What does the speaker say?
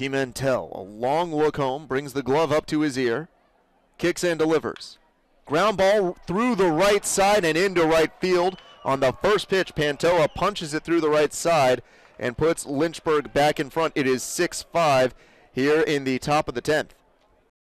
Pimentel, a long look home, brings the glove up to his ear, kicks and delivers. Ground ball through the right side and into right field. On the first pitch, Pantoja punches it through the right side and puts Lynchburg back in front. It is 6 5 here in the top of the 10th.